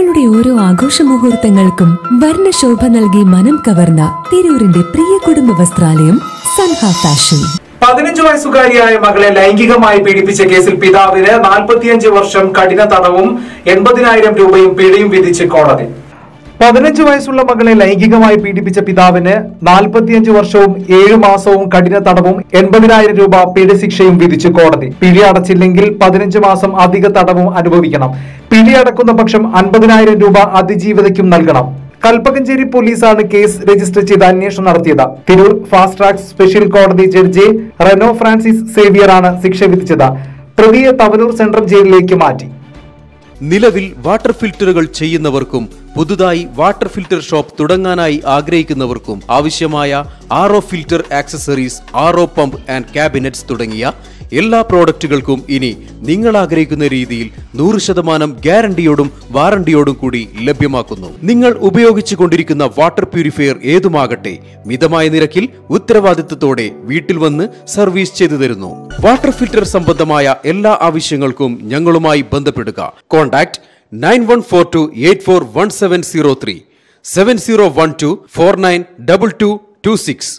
നിങ്ങളുടെ ഓരോ ആഘോഷ മുഹൂർത്തങ്ങൾക്കും വർണശോഭ നൽകി മനം കവർന്ന തിരൂരിന്റെ പ്രിയ കുടുംബ വസ്ത്രാലയം സൻഹ ഫാഷൻ. പതിനഞ്ച് വയസ്സുകാരിയായ മകളെ ലൈംഗികമായി പീഡിപ്പിച്ച കേസിൽ പിതാവിന് നാൽപ്പത്തിയഞ്ച് വർഷം കഠിന തടവും എൺപതിനായിരം രൂപയും പിഴയും വിധിച്ച് കോടതി. പതിനഞ്ച് വയസ്സുള്ള മകളെ ലൈംഗികമായി പീഡിപ്പിച്ച പിതാവിന് നാൽപ്പത്തിയഞ്ച് വർഷവും ഏഴു മാസവും കഠിന തടവും എൺപതിനായിരം രൂപ പിഴ ശിക്ഷയും വിധിച്ചു കോടതി. പിഴ അടച്ചില്ലെങ്കിൽ പതിനഞ്ച് മാസം അധിക തടവും അനുഭവിക്കണം. പിഴ അടക്കുന്ന പക്ഷം അൻപതിനായിരം രൂപ അതിജീവിതയ്ക്കും നൽകണം. കൽപ്പകഞ്ചേരി പോലീസാണ് കേസ് രജിസ്റ്റർ ചെയ്ത് അന്വേഷണം നടത്തിയത്. തിരൂർ ഫാസ്റ്റ് ട്രാക്ക് സ്പെഷ്യൽ കോടതി ജഡ്ജി റെനോ ഫ്രാൻസിസ് സേവിയർ ആണ് ശിക്ഷ വിധിച്ചത്. പ്രതിയെ തവനൂർ സെൻട്രൽ ജയിലിലേക്ക് മാറ്റി. നിലവിൽ വാട്ടർ ഫിൽറ്ററുകൾ ചെയ്യുന്നവർക്കും പുതുതായി വാട്ടർ ഫിൽറ്റർ ഷോപ്പ് തുടങ്ങാനായി ആഗ്രഹിക്കുന്നവർക്കും ആവശ്യമായ R O filter accessories R O pump and cabinets തുടങ്ങിയ എല്ലാ പ്രോഡക്റ്റുകൾക്കും ഇനി നിങ്ങൾ ആഗ്രഹിക്കുന്ന രീതിയിൽ നൂറ് ശതമാനം ഗ്യാരണ്ടിയോടും വാറണ്ടിയോടും കൂടി ലഭ്യമാക്കുന്നു. നിങ്ങൾ ഉപയോഗിച്ചു കൊണ്ടിരിക്കുന്ന വാട്ടർ പ്യൂരിഫയർ ഏതുമാകട്ടെ മിതമായ നിരക്കിൽ ഉത്തരവാദിത്തത്തോടെ വീട്ടിൽ വന്ന് സർവീസ് ചെയ്തു തരുന്നു. വാട്ടർ ഫിൽറ്റർ സംബന്ധമായ എല്ലാ ആവശ്യങ്ങൾക്കും ഞങ്ങളുമായി ബന്ധപ്പെടുക. കോൺടാക്ട് 9142 841703 7012 492226.